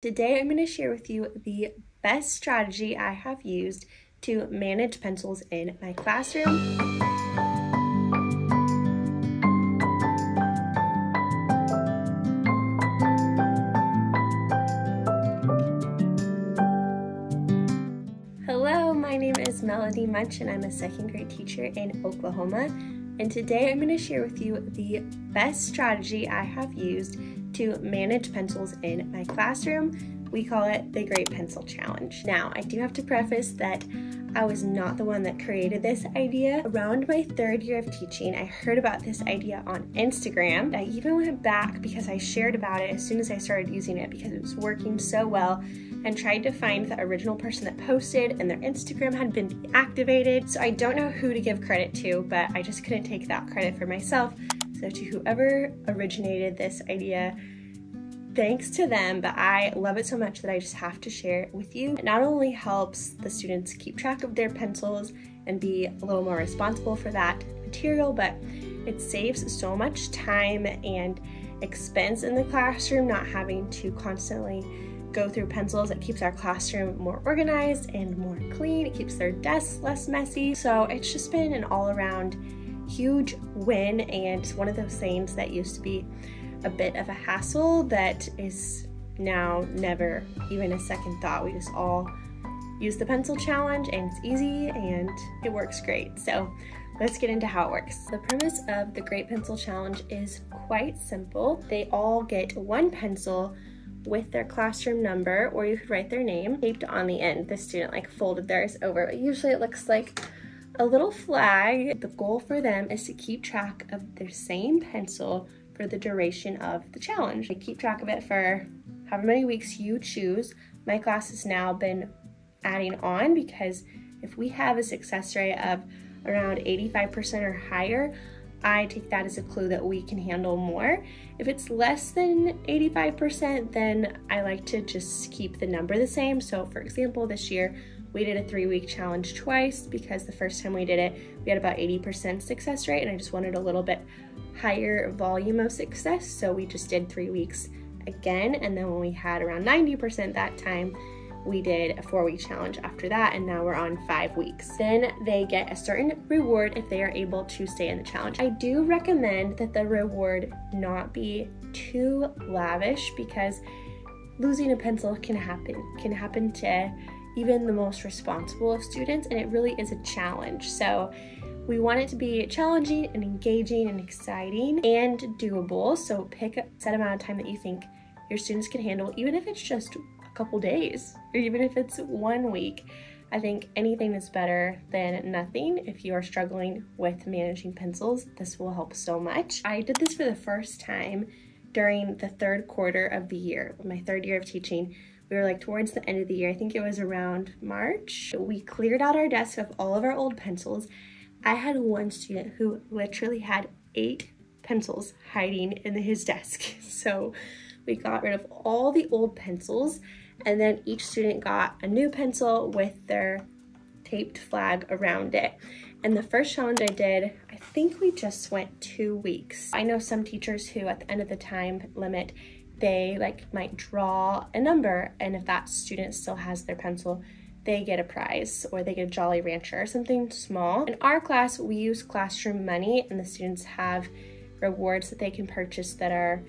Today I'm going to share with you the best strategy I have used to manage pencils in my classroom. Hello, my name is Melody Munch and I'm a second grade teacher in Oklahoma. And today I'm going to share with you the best strategy I have used to manage pencils in my classroom. We call it the Great Pencil Challenge. Now, I do have to preface that I was not the one that created this idea. Around my third year of teaching, I heard about this idea on Instagram. I even went back because I shared about it as soon as I started using it because it was working so well and tried to find the original person that posted and their Instagram had been deactivated. So I don't know who to give credit to, but I just couldn't take that credit for myself. So, to whoever originated this idea, thanks to them, but I love it so much that I just have to share it with you. It not only helps the students keep track of their pencils and be a little more responsible for that material, but it saves so much time and expense in the classroom, not having to constantly go through pencils. It keeps our classroom more organized and more clean. It keeps their desks less messy. So it's just been an all around huge win and it's one of those things that used to be a bit of a hassle that is now never even a second thought. We just all use the pencil challenge and it's easy and it works great. So let's get into how it works. The premise of the Great Pencil Challenge is quite simple. They all get one pencil with their classroom number or you could write their name taped on the end. The student like folded theirs over, but usually it looks like a little flag. The goal for them is to keep track of their same pencil for the duration of the challenge. They keep track of it for however many weeks you choose. My class has now been adding on because if we have a success rate of around 85% or higher, I take that as a clue that we can handle more. If it's less than 85%, then I like to just keep the number the same. So for example, this year we did a three week challenge twice because the first time we did it, we had about 80% success rate and I just wanted a little bit higher volume of success. So we just did three weeks again. And then when we had around 90% that time, we did a four week challenge after that, and now we're on five weeks. Then they get a certain reward if they are able to stay in the challenge. I do recommend that the reward not be too lavish because losing a pencil can happen, can happen to even the most responsible of students, and it really is a challenge. So we want it to be challenging and engaging and exciting and doable. So pick a set amount of time that you think your students can handle, even if it's just a couple days or even if it's one week. I think anything is better than nothing. If you are struggling with managing pencils, this will help so much. I did this for the first time during the third quarter of the year, my third year of teaching we were like towards the end of the year, I think it was around March. We cleared out our desk of all of our old pencils. I had one student who literally had eight pencils hiding in his desk. So we got rid of all the old pencils and then each student got a new pencil with their taped flag around it. And the first challenge I did, I think we just went two weeks. I know some teachers who at the end of the time limit they like might draw a number and if that student still has their pencil they get a prize or they get a Jolly Rancher or something small. In our class, we use classroom money and the students have rewards that they can purchase that are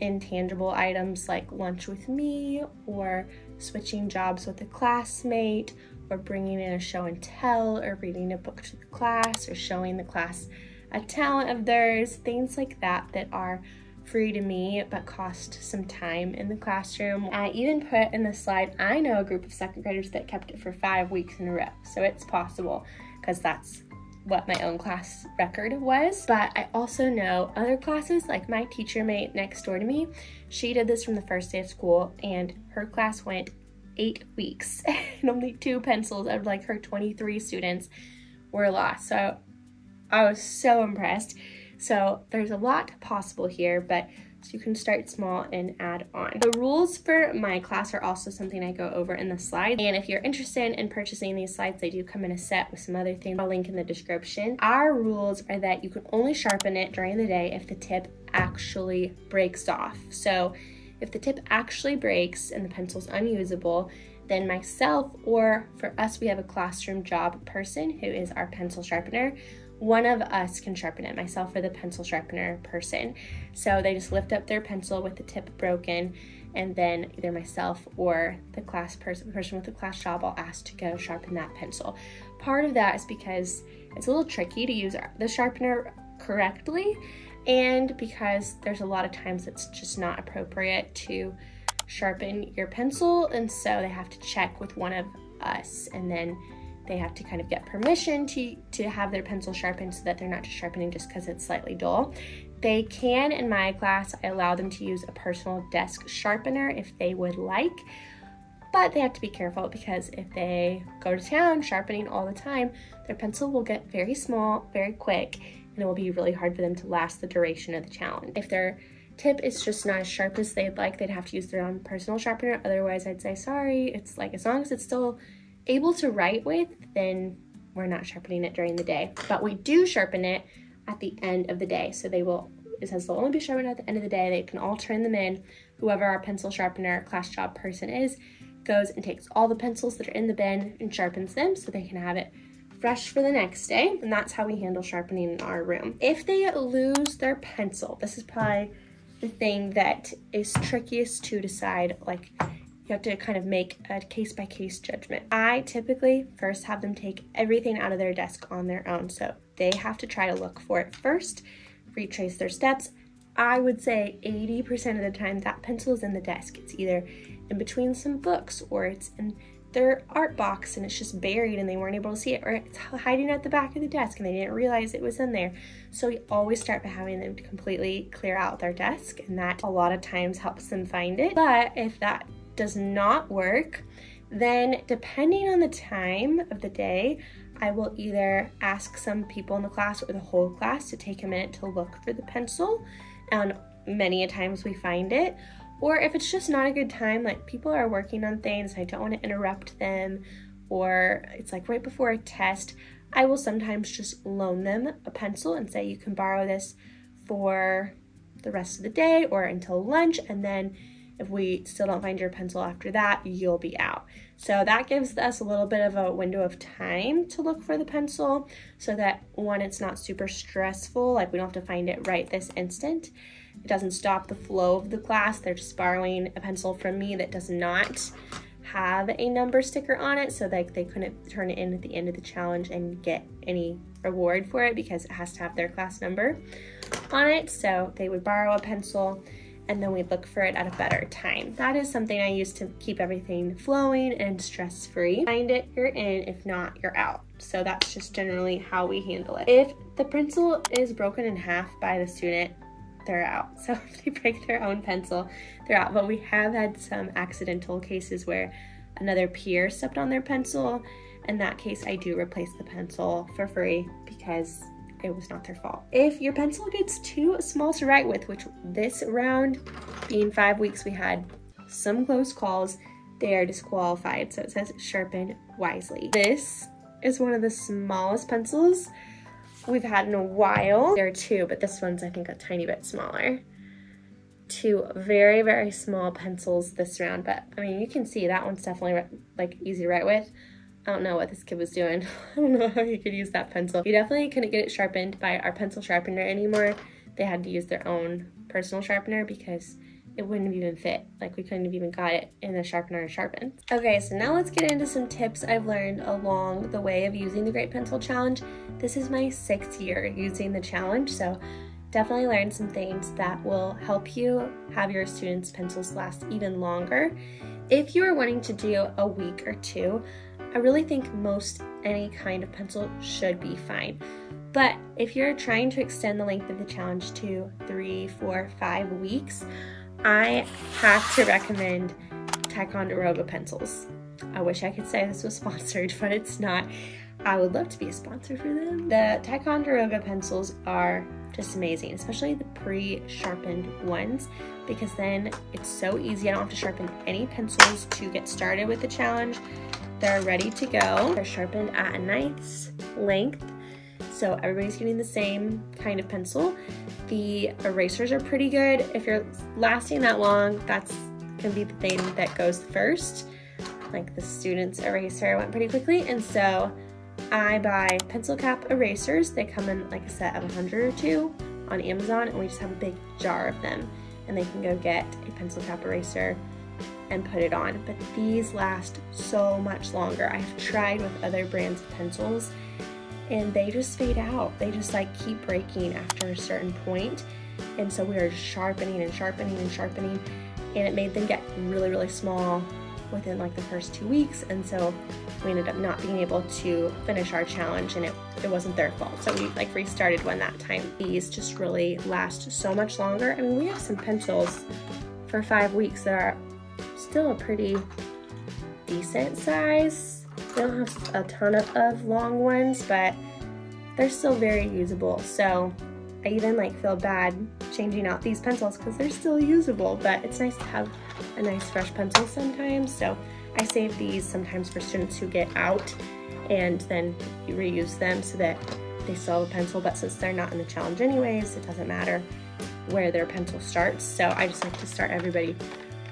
intangible items like lunch with me or switching jobs with a classmate or bringing in a show and tell or reading a book to the class or showing the class a talent of theirs, things like that that are free to me but cost some time in the classroom. I even put in the slide, I know a group of second graders that kept it for five weeks in a row. So it's possible because that's what my own class record was. But I also know other classes, like my teacher mate next door to me, she did this from the first day of school and her class went eight weeks and only two pencils out of like her 23 students were lost. So I was so impressed. So there's a lot possible here, but you can start small and add on. The rules for my class are also something I go over in the slide. And if you're interested in purchasing these slides, they do come in a set with some other things. I'll link in the description. Our rules are that you can only sharpen it during the day if the tip actually breaks off. So If the tip actually breaks and the pencil's unusable, then myself, or for us, we have a classroom job person who is our pencil sharpener. One of us can sharpen it, myself or the pencil sharpener person. So they just lift up their pencil with the tip broken, and then either myself or the class person, person with the class job, I'll ask to go sharpen that pencil. Part of that is because it's a little tricky to use the sharpener correctly, and because there's a lot of times it's just not appropriate to sharpen your pencil and so they have to check with one of us and then they have to kind of get permission to, to have their pencil sharpened so that they're not just sharpening just because it's slightly dull. They can, in my class, I allow them to use a personal desk sharpener if they would like, but they have to be careful because if they go to town sharpening all the time, their pencil will get very small very quick and it will be really hard for them to last the duration of the challenge. If they're tip is just not as sharp as they'd like, they'd have to use their own personal sharpener. Otherwise, I'd say, sorry, it's like as long as it's still able to write with, then we're not sharpening it during the day. But we do sharpen it at the end of the day. So they will, it says they'll only be sharpened at the end of the day. They can all turn them in. Whoever our pencil sharpener class job person is goes and takes all the pencils that are in the bin and sharpens them so they can have it fresh for the next day. And that's how we handle sharpening in our room. If they lose their pencil, this is probably the thing that is trickiest to decide. Like, you have to kind of make a case by case judgment. I typically first have them take everything out of their desk on their own. So they have to try to look for it first, retrace their steps. I would say 80% of the time that pencil is in the desk. It's either in between some books or it's in their art box and it's just buried and they weren't able to see it, or it's hiding at the back of the desk and they didn't realize it was in there. So we always start by having them completely clear out their desk, and that a lot of times helps them find it. But if that does not work, then depending on the time of the day, I will either ask some people in the class or the whole class to take a minute to look for the pencil, and many a times we find it, or if it's just not a good time, like people are working on things, I don't want to interrupt them, or it's like right before a test, I will sometimes just loan them a pencil and say, you can borrow this for the rest of the day or until lunch, and then if we still don't find your pencil after that, you'll be out. So that gives us a little bit of a window of time to look for the pencil so that one, it's not super stressful, like we don't have to find it right this instant. It doesn't stop the flow of the class. They're just borrowing a pencil from me that does not have a number sticker on it so like they couldn't turn it in at the end of the challenge and get any reward for it because it has to have their class number on it. So they would borrow a pencil and then we'd look for it at a better time. That is something I use to keep everything flowing and stress-free. Find it, you're in. If not, you're out. So that's just generally how we handle it. If the pencil is broken in half by the student, they're out. So if they break their own pencil, they're out. But we have had some accidental cases where another peer stepped on their pencil. In that case, I do replace the pencil for free because it was not their fault. If your pencil gets too small to write with, which this round being five weeks, we had some close calls, they are disqualified. So it says sharpen wisely. This is one of the smallest pencils we've had in a while. There are two, but this one's I think a tiny bit smaller. Two very, very small pencils this round, but I mean, you can see that one's definitely like easy to write with. I don't know what this kid was doing. I don't know how he could use that pencil. He definitely couldn't get it sharpened by our pencil sharpener anymore. They had to use their own personal sharpener because it wouldn't have even fit. Like we couldn't have even got it in the sharpener sharpened. Okay, so now let's get into some tips I've learned along the way of using the Great Pencil Challenge. This is my sixth year using the challenge, so definitely learned some things that will help you have your students' pencils last even longer. If you are wanting to do a week or two, I really think most any kind of pencil should be fine. But if you're trying to extend the length of the challenge to three, four, five weeks, I have to recommend Ticonderoga pencils. I wish I could say this was sponsored, but it's not. I would love to be a sponsor for them. The Ticonderoga pencils are just amazing, especially the pre-sharpened ones, because then it's so easy. I don't have to sharpen any pencils to get started with the challenge. They're ready to go. They're sharpened at a nice length So everybody's getting the same kind of pencil. The erasers are pretty good. If you're lasting that long, that's gonna be the thing that goes first. Like the student's eraser went pretty quickly. And so I buy pencil cap erasers. They come in like a set of 100 or two on Amazon and we just have a big jar of them and they can go get a pencil cap eraser and put it on. But these last so much longer. I have tried with other brands of pencils and they just fade out. They just like keep breaking after a certain point. And so we are sharpening and sharpening and sharpening and it made them get really, really small within like the first two weeks. And so we ended up not being able to finish our challenge and it, it wasn't their fault. So we like restarted one that time. These just really last so much longer. I mean, we have some pencils for five weeks that are still a pretty decent size. We don't have a ton of, of long ones, but they're still very usable. So I even like feel bad changing out these pencils because they're still usable, but it's nice to have a nice fresh pencil sometimes. So I save these sometimes for students who get out and then reuse them so that they still have a pencil, but since they're not in the challenge anyways, it doesn't matter where their pencil starts. So I just like to start everybody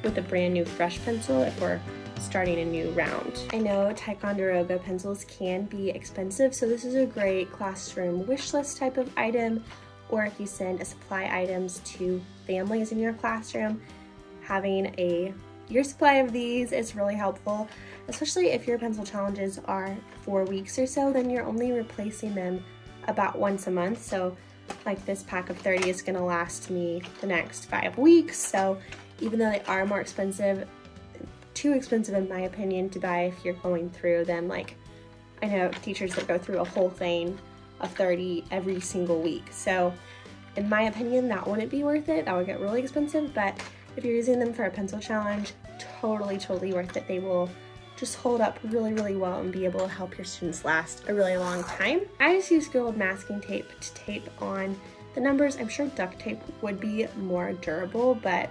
with a brand new fresh pencil if we're starting a new round. I know Ticonderoga pencils can be expensive, so this is a great classroom wish list type of item, or if you send a supply items to families in your classroom, having a year supply of these is really helpful, especially if your pencil challenges are four weeks or so, then you're only replacing them about once a month. So like this pack of 30 is gonna last me the next five weeks. So even though they are more expensive, too expensive in my opinion to buy if you're going through them. Like I know teachers that go through a whole thing of 30 every single week. So in my opinion, that wouldn't be worth it. That would get really expensive, but if you're using them for a pencil challenge, totally, totally worth it. They will just hold up really, really well and be able to help your students last a really long time. I just use gold masking tape to tape on the numbers. I'm sure duct tape would be more durable, but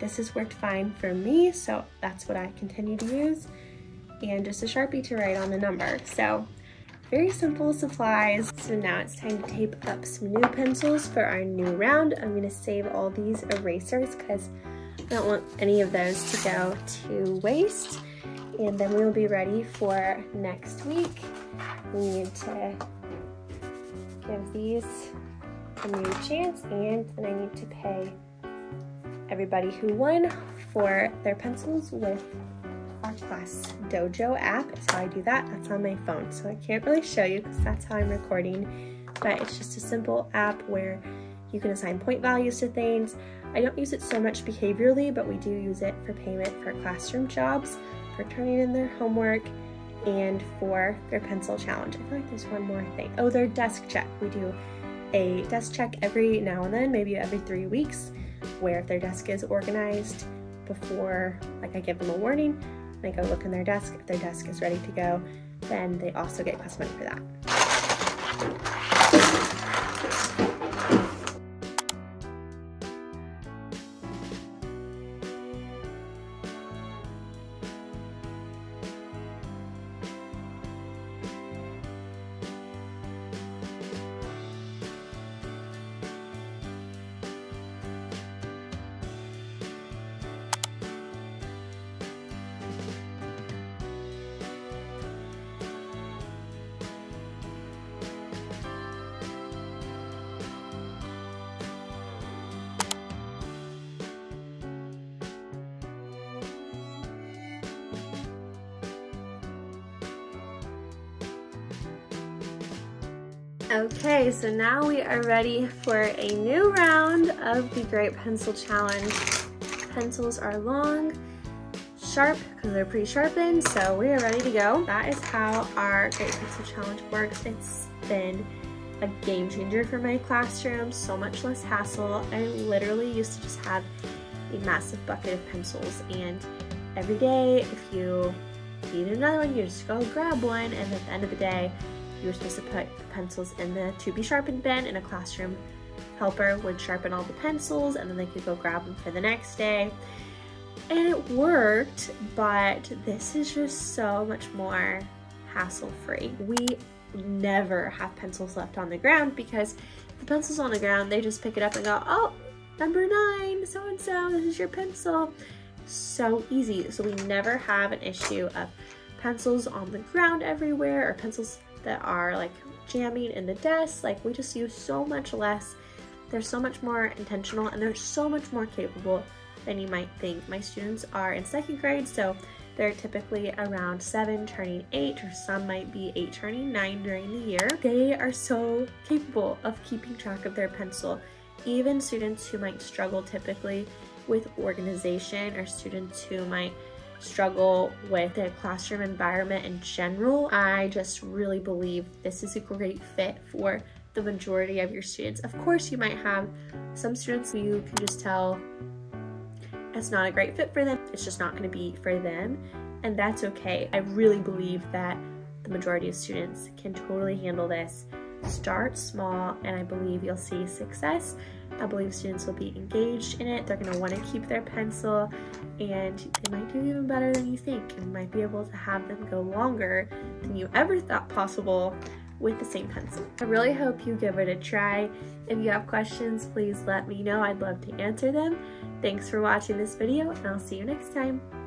this has worked fine for me, so that's what I continue to use. And just a Sharpie to write on the number. So very simple supplies. So now it's time to tape up some new pencils for our new round. I'm gonna save all these erasers because I don't want any of those to go to waste. And then we will be ready for next week. We need to give these a new chance and then I need to pay everybody who won for their pencils with our class dojo app is how I do that. That's on my phone, so I can't really show you because that's how I'm recording, but it's just a simple app where you can assign point values to things. I don't use it so much behaviorally, but we do use it for payment for classroom jobs, for turning in their homework, and for their pencil challenge. I feel like there's one more thing. Oh, their desk check. We do a desk check every now and then, maybe every three weeks, where if their desk is organized before, like I give them a warning, they go look in their desk. If their desk is ready to go, then they also get money for that. Okay, so now we are ready for a new round of the Great Pencil Challenge. Pencils are long, sharp, because they're pre-sharpened, so we are ready to go. That is how our Great Pencil Challenge works. It's been a game changer for my classroom, so much less hassle. I literally used to just have a massive bucket of pencils, and every day, if you need another one, you just go grab one, and at the end of the day, you were supposed to put the pencils in the to be sharpened bin and a classroom helper would sharpen all the pencils and then they could go grab them for the next day. And it worked, but this is just so much more hassle-free. We never have pencils left on the ground because the pencil's on the ground, they just pick it up and go, oh, number nine, so-and-so, this is your pencil. So easy. So we never have an issue of pencils on the ground everywhere or pencils that are like jamming in the desk. Like we just use so much less. They're so much more intentional and they're so much more capable than you might think. My students are in second grade, so they're typically around seven turning eight, or some might be eight turning nine during the year. They are so capable of keeping track of their pencil. Even students who might struggle typically with organization or students who might struggle with the classroom environment in general, I just really believe this is a great fit for the majority of your students. Of course, you might have some students you can just tell it's not a great fit for them. It's just not going to be for them. And that's okay. I really believe that the majority of students can totally handle this. Start small, and I believe you'll see success. I believe students will be engaged in it. They're going to want to keep their pencil, and they might do even better than you think and might be able to have them go longer than you ever thought possible with the same pencil. I really hope you give it a try. If you have questions, please let me know. I'd love to answer them. Thanks for watching this video, and I'll see you next time.